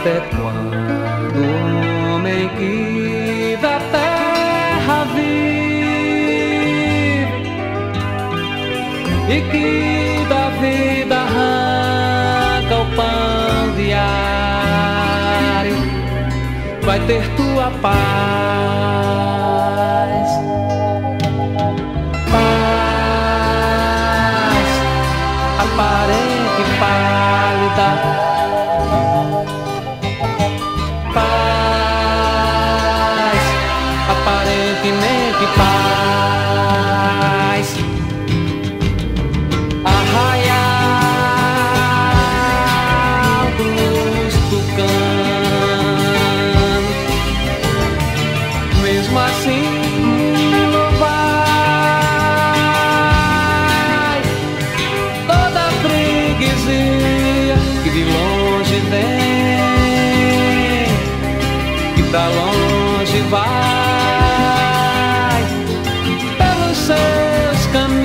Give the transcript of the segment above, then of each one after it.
Até quando o homem que da terra vive e que da vida arranca o pão diário vai ter tua paz. Paz aparente pálida. Pra longe vai pelos seus caminhos,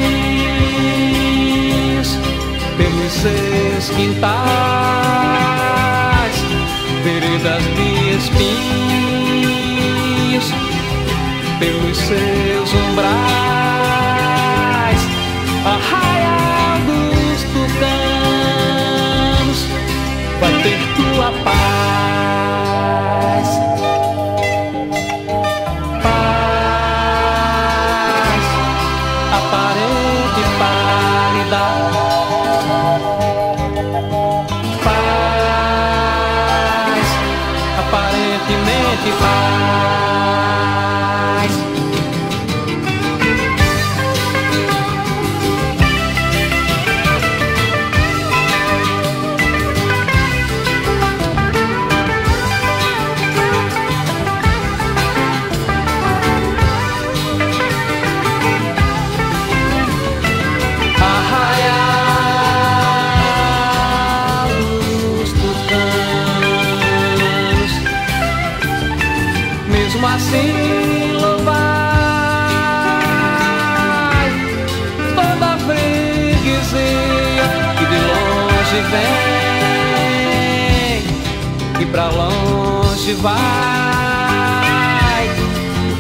pelos seus quintais, veredas de espinhos, pelos seus umbrais, arraial aparentemente paz. Assim não vai toda a freguesia que de longe vem e pra longe vai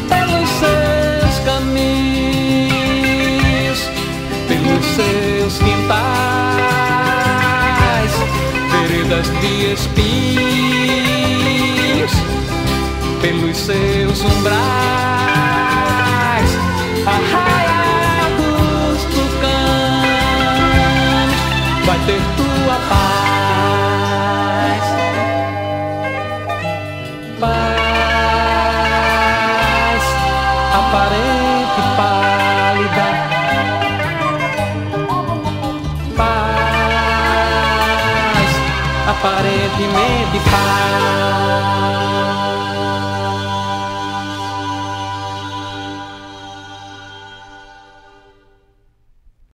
pelos seus caminhos, pelos seus quintais, veredas de espinhos, pelos seus umbrais, arraial dos tucanos, vai ter tua paz. Paz aparente pálida. Paz aparentemente paz.